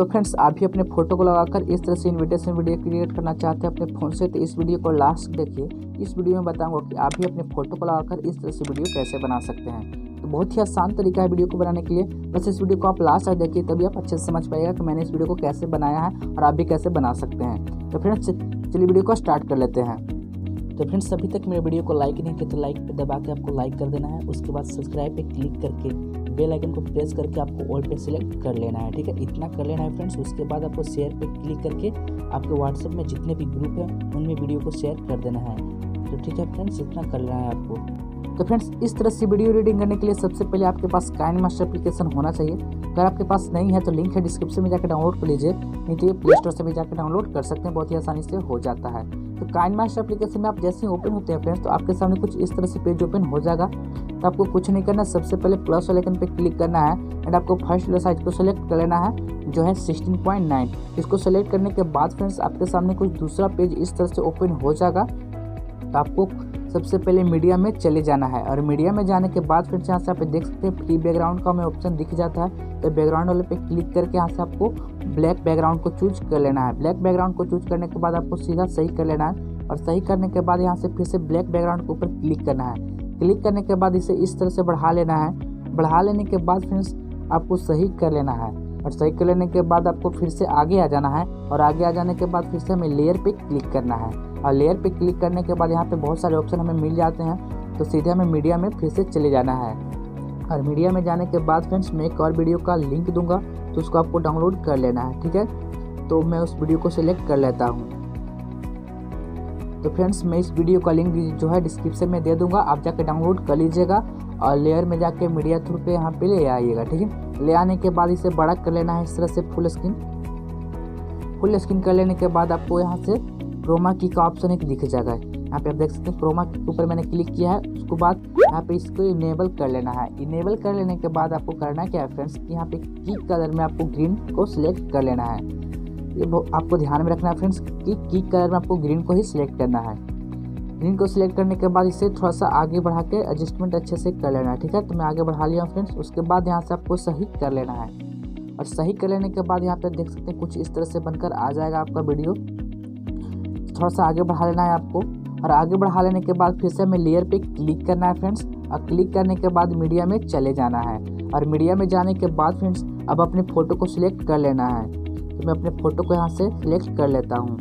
तो फ्रेंड्स आप भी अपने फ़ोटो को लगाकर इस तरह से इनविटेशन वीडियो क्रिएट करना चाहते हैं अपने फ़ोन से तो इस वीडियो को लास्ट देखिए। इस वीडियो में बताऊँगा कि आप भी अपने फ़ोटो को लगाकर इस तरह से वीडियो कैसे बना सकते हैं। तो बहुत ही आसान तरीका है वीडियो को बनाने के लिए। बस इस वीडियो को आप लास्ट तक देखिए, तभी आप अच्छे से समझ पाएगा कि मैंने इस वीडियो को कैसे बनाया है और आप भी कैसे बना सकते हैं। तो फ्रेंड्स चलिए वीडियो को स्टार्ट कर लेते हैं। तो फ्रेंड्स अभी तक मेरे वीडियो को लाइक नहीं किया तो लाइक पे दबा के आपको लाइक कर देना है। उसके बाद सब्सक्राइब पे क्लिक करके बेल आइकन को प्रेस करके आपको ऑल पे सिलेक्ट कर लेना है, ठीक है? इतना कर लेना है फ्रेंड्स उसके बाद आपको शेयर पे क्लिक करके आपके व्हाट्सएप में जितने भी ग्रुप हैं, उनमें वीडियो को शेयर कर देना है। तो ठीक है फ्रेंड्स इतना कर लेना है आपको। तो फ्रेंड्स इस तरह से वीडियो रीडिंग करने के लिए सबसे पहले आपके पास काइन मास्टर एप्लीकेशन होना चाहिए। अगर आपके पास नहीं है तो लिंक है डिस्क्रिप्शन में जाकर डाउनलोड कर लीजिए, नहीं तो ये प्ले स्टोर से भी जाकर डाउनलोड कर सकते हैं, बहुत ही आसानी से हो जाता है। तो काइन मास्टर एप्लीकेशन में आप जैसे ही ओपन होते हैं फ्रेंड्स तो आपके सामने कुछ इस तरह से पेज ओपन हो जाएगा। तो आपको कुछ नहीं करना, सबसे पहले प्लस वाले आइकन पे क्लिक करना है एंड आपको फ़र्स्ट साइज़ को सेलेक्ट कर लेना है, जो है 16.9 इसको सेलेक्ट करने के बाद फ्रेंड्स आपके सामने कुछ दूसरा पेज इस तरह से ओपन हो जाएगा। तो आपको सबसे पहले मीडिया में चले जाना है। और मीडिया में जाने के बाद फिर यहाँ से आप देख सकते हैं फ्री बैकग्राउंड का हमें ऑप्शन दिख जाता है। तो बैकग्राउंड वाले पे क्लिक करके यहाँ से आपको ब्लैक बैकग्राउंड को चूज़ कर लेना है। ब्लैक बैकग्राउंड को चूज़ करने के बाद आपको सीधा सही कर लेना है। और सही करने के बाद यहाँ से फिर से ब्लैक बैकग्राउंड के ऊपर क्लिक करना है। क्लिक करने के बाद इसे इस तरह से बढ़ा लेना है। बढ़ा लेने के बाद फ्रेंड्स आपको सही कर लेना है। और सही कर लेने के बाद आपको फिर से आगे आ जाना है। और आगे आ जाने के बाद फिर से हमें लेयर पे क्लिक करना है। और लेयर पे क्लिक करने के बाद यहाँ पे बहुत सारे ऑप्शन हमें मिल जाते हैं तो सीधे हमें मीडिया में फिर से चले जाना है। और मीडिया में जाने के बाद फ्रेंड्स मैं एक और वीडियो का लिंक दूँगा तो उसको आपको डाउनलोड कर लेना है, ठीक है? तो मैं उस वीडियो को सिलेक्ट कर लेता हूँ। तो फ्रेंड्स मैं इस वीडियो का लिंक जो है डिस्क्रिप्शन में दे दूँगा, आप जाके डाउनलोड कर लीजिएगा और लेयर में जाके मीडिया थ्रू पे यहाँ पे ले आइएगा, ठीक है? ले आने के बाद इसे बड़ा कर लेना है, इस तरह से फुल स्क्रीन फुल स्क्रीन कर लेने के बाद आपको यहाँ से क्रोमा की का ऑप्शन एक दिख जाएगा। यहाँ पे आप देख सकते हैं क्रोमा के ऊपर मैंने क्लिक किया है। उसके बाद यहाँ पे इसको इनेबल कर लेना है। इनेबल कर लेने के बाद आपको करना क्या है फ्रेंड्स कि यहाँ पे की कलर में आपको ग्रीन को सिलेक्ट कर लेना है। ये आपको ध्यान में रखना है फ्रेंड्स कि की कलर में आपको ग्रीन को ही सिलेक्ट करना है। ग्रीन को सिलेक्ट करने के बाद इसे थोड़ा सा आगे बढ़ा के एडजस्टमेंट अच्छे से कर लेना है, ठीक है? तो मैं आगे बढ़ा लिया हूँ फ्रेंड्स उसके बाद यहाँ से आपको सही कर लेना है। और सही कर लेने के बाद यहाँ पे देख सकते हैं कुछ इस तरह से बनकर आ जाएगा आपका वीडियो थोड़ा सा आगे बढ़ा लेना है आपको। और आगे बढ़ा लेने के बाद फिर से हमें लेयर पे क्लिक करना है फ्रेंड्स और क्लिक करने के बाद मीडिया में चले जाना है। और मीडिया में जाने के बाद फ्रेंड्स अब अपने फ़ोटो को सिलेक्ट कर लेना है। तो मैं अपने फ़ोटो को यहाँ से सिलेक्ट कर लेता हूँ।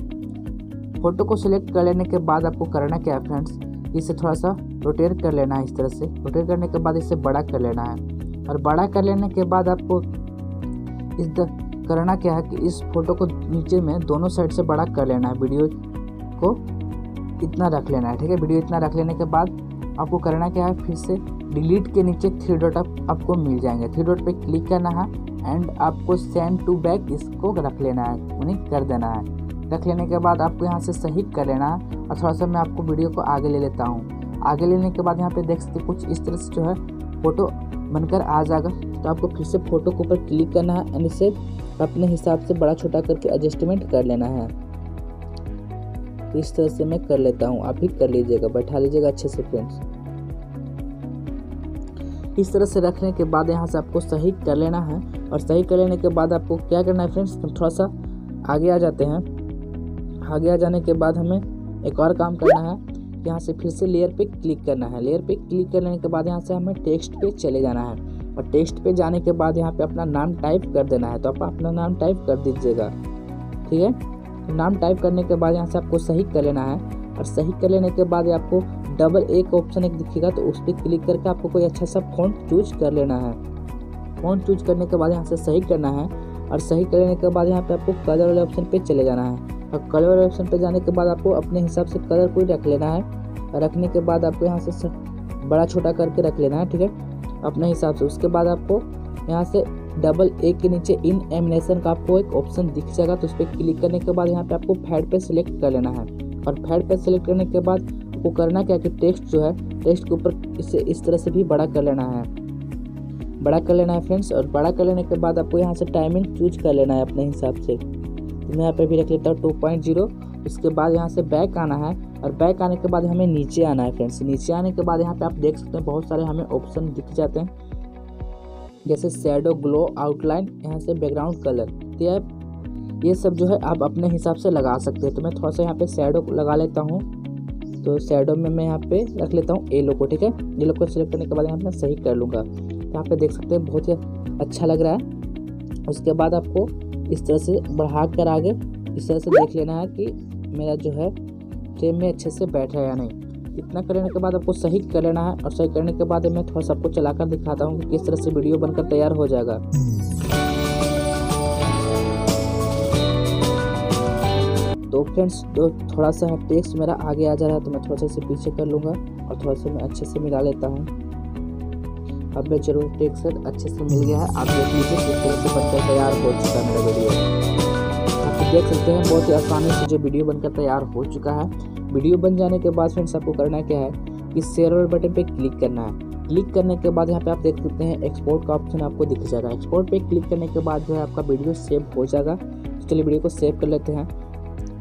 फ़ोटो को सिलेक्ट कर लेने के बाद आपको करना क्या है फ्रेंड्स इसे थोड़ा सा रोटेट कर लेना है इस तरह से। रोटेट करने के बाद इसे बड़ा कर लेना है। और बड़ा कर लेने के बाद आपको इस करना क्या है कि इस फ़ोटो को नीचे में दोनों साइड से बड़ा कर लेना है। वीडियो को इतना रख लेना है ठीक है? वीडियो इतना रख लेने के बाद आपको करना क्या है फिर से डिलीट के नीचे थ्री डॉट आप, आपको मिल जाएँगे। थ्री डॉट पे क्लिक करना है एंड आपको सेंड टू बैक इसको रख लेना है उन्हें कर देना है। रख लेने के बाद आपको यहाँ से सही कर लेना है। और थोड़ा सा मैं आपको वीडियो को आगे ले लेता हूँ। आगे लेने के बाद यहाँ पे देख सकते कुछ इस तरह से जो है फ़ोटो बनकर आ जाएगा। तो आपको फिर से फ़ोटो के ऊपर क्लिक करना है एंड इसे अपने हिसाब से बड़ा छोटा करके एडजस्टमेंट कर लेना है। तो इस तरह से मैं कर लेता हूँ। आप भी कर लीजिएगा, बैठा लीजिएगा अच्छे से फ्रेंड्स इस तरह से रखने के बाद यहाँ से आपको सही कर लेना है और सही कर लेने के बाद आपको क्या करना है फ्रेंड्स थोड़ा सा आगे आ जाते हैं। आगे आ जाने के बाद हमें एक और काम करना है। यहाँ से फिर से लेयर पे क्लिक करना है। लेयर पे क्लिक करने के बाद यहाँ से हमें टेक्स्ट पे चले जाना है और टेक्स्ट पे जाने के बाद यहाँ पे अपना नाम टाइप कर देना है। तो आप अपना नाम टाइप कर दीजिएगा। ठीक है? नाम टाइप करने के बाद यहाँ से आपको सही कर लेना है। और सही कर लेने के बाद आपको डबल एक ऑप्शन एक दिखेगा तो उस पर क्लिक करके आपको कोई अच्छा सा फ़ॉन्ट चूज़ कर लेना है। फ़ॉन्ट चूज़ करने के बाद यहाँ से सही करना है और सही कर लेने के बाद यहाँ पे आपको कलर वाले ऑप्शन पे चले जाना है। और कलर वाले ऑप्शन पे जाने के बाद आपको अपने हिसाब से कलर कोई रख लेना है। रखने के बाद आपको यहाँ से, बड़ा छोटा करके रख लेना है, ठीक है? अपने हिसाब से। उसके बाद आपको यहाँ से डबल ए के नीचे इन एमिनेशन का आपको एक ऑप्शन दिख जाएगा तो उस पर क्लिक करने के बाद यहाँ पे आपको फैड पे सिलेक्ट कर लेना है। और फैड पे सिलेक्ट करने के बाद आपको करना क्या कि टेक्स्ट जो है टेक्स्ट के ऊपर इसे इस तरह से भी बड़ा कर लेना है। बड़ा कर लेना है फ्रेंड्स और बड़ा कर लेने के बाद आपको यहाँ से टाइमिंग चूज़ कर लेना है अपने हिसाब से। तो मैं यहाँ पे भी रख लेता हूँ टू पॉइंट ज़ीरो उसके बाद यहाँ से बैक आना है, और बैक आने के बाद हमें नीचे आना है फ्रेंड्स नीचे आने के बाद यहाँ पे आप देख सकते हैं बहुत सारे हमें ऑप्शन दिख जाते हैं। जैसे शेडो ग्लो आउटलाइन यहाँ से बैकग्राउंड कलर तो ये सब जो है आप अपने हिसाब से लगा सकते हैं। तो मैं थोड़ा सा यहाँ पे शेडो लगा लेता हूँ। तो शेडो में मैं यहाँ पे रख लेता हूँ ए को ठीक है? ए को सिलेक्ट करने के बाद यहाँ पे सही कर लूँगा। तो यहाँ पे देख सकते हैं, बहुत ही अच्छा लग रहा है। उसके बाद आपको इस तरह से बढ़ा कर आगे, इस तरह से देख लेना है कि मेरा जो है फ्रेम में अच्छे से बैठ रहा है या नहीं। इतना करने के बाद आपको सही कर लेना है और सही करने के बाद मैं थोड़ा सा आपको चलाकर दिखाता हूँ कि किस तरह से वीडियो बनकर तैयार हो जाएगा। तो फ्रेंड्स तो थोड़ा सा टेक्स्ट मेरा आगे आ जा रहा है तो मैं थोड़ा सा इसे पीछे कर लूँगा और थोड़ा सा मैं अच्छे से मिला लेता हूँ। अब मैं ज़रूर टेक्स्ट अच्छे से मिल गया है। आप देख लीजिए किस तरह से बनकर तैयार हो चुका है मेरा वीडियो। देख सकते हैं, बहुत ही आसानी से जो वीडियो बनकर तैयार हो चुका है। वीडियो बन जाने के बाद फ्रेंड्स आपको करना क्या है कि शेयर और बटन पे क्लिक करना है। क्लिक करने के बाद यहाँ पे आप देख सकते हैं एक्सपोर्ट का ऑप्शन आपको दिख जाएगा। एक्सपोर्ट पे क्लिक करने के बाद जो है आपका वीडियो सेव हो जाएगा। तो चलिए वीडियो को सेव कर लेते हैं।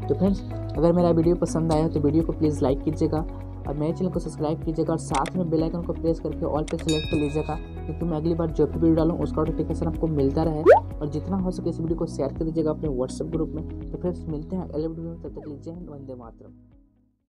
तो फ्रेंड्स अगर मेरा वीडियो पसंद आया तो वीडियो को प्लीज़ लाइक कीजिएगा और मेरे चैनल को सब्सक्राइब कीजिएगा और साथ में बेल आइकन को प्रेस करके ऑल पे सेलेक्ट कर लीजिएगा क्योंकि मैं अगली बार जो भी वीडियो डालूँ, उसका नोटिफिकेशन आपको मिलता रहे और जितना हो सके इस वीडियो को शेयर कर दीजिएगा अपने व्हाट्सएप ग्रुप में। तो फ्रेंड्स मिलते हैं अगले वीडियो में, तब तक लीजिए वंदे मातरम।